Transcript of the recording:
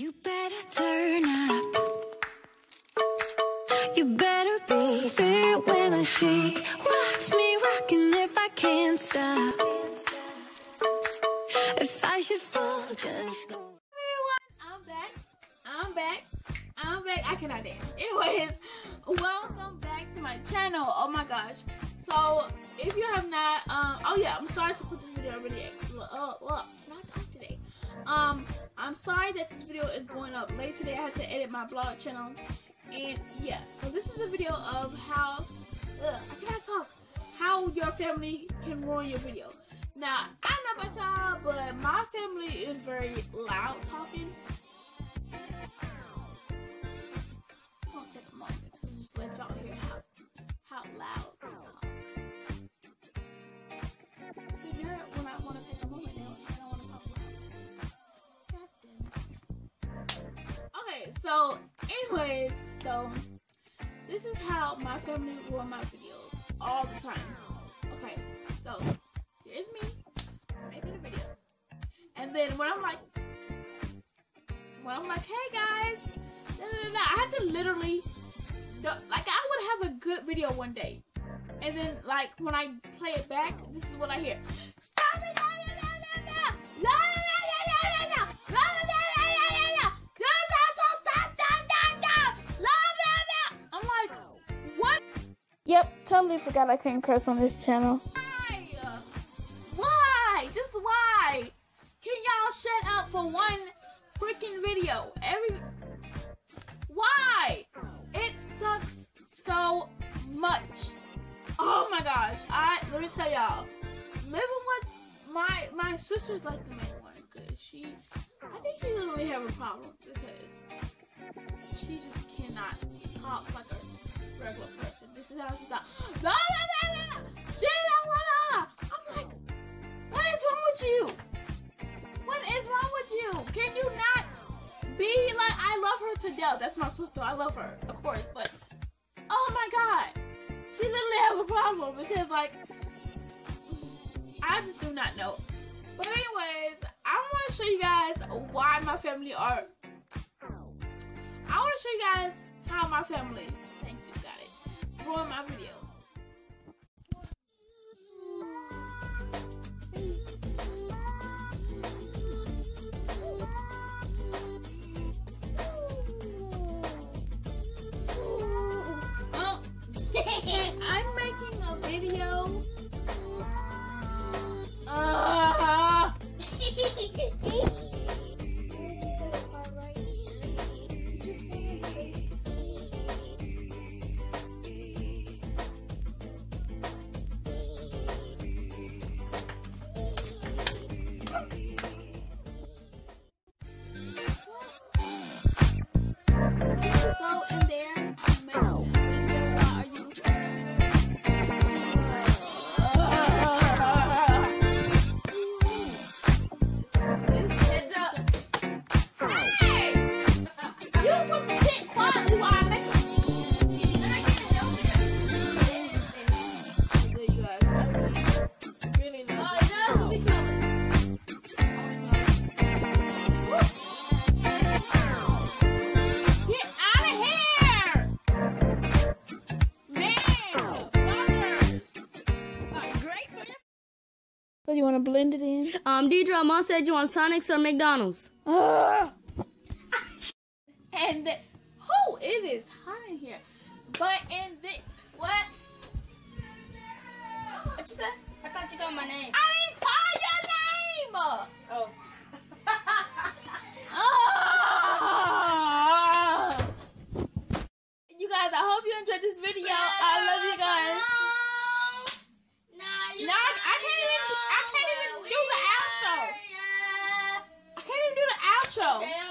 You better turn up. You better be there when I shake. Watch me rocking if I can't stop. If I should fall, just go. everyone, I'm back. I'm back. I'm back. I cannot dance. Anyways, welcome back to my channel. Oh my gosh. So, if you have not, um, oh yeah, I'm sorry to put this video already. Uh, well, not today. Um, I'm sorry that this video is going up late today. I had to edit my blog channel, and yeah. So this is a video of how, ugh, I cannot talk. How your family can ruin your video. Now, I know about y'all, but my family is very loud talking. Anyways, so this is how my family ruin my videos all the time. Okay, so here's me making a video, and then when I'm like, when I'm like, hey guys, da, da, da, I had to literally, like, I would have a good video one day, and then like when I play it back, this is what I hear. Stop it! Totally forgot I couldn't curse on this channel. Why? Why? Just why? Can y'all shut up for one freaking video? Every why? It sucks so much. Oh my gosh! I let me tell y'all, living with my my sister's like the main one because she, I think she literally have a problem because she just cannot talk like a regular person. I'm like, what is wrong with you? What is wrong with you? Can you not be like I love her to death. That's my sister. I love her, of course, but oh my god. She literally has a problem because like I just do not know. But anyways, I want to show you guys why my family are I want to show you guys how my family, ruined my video. So you want to blend it in? Um, Deidra, mom said you want Sonic's or McDonald's. Uh. and the, oh, it is hot in here. But in the what? What you said? I thought you got my name. I didn't talk. show.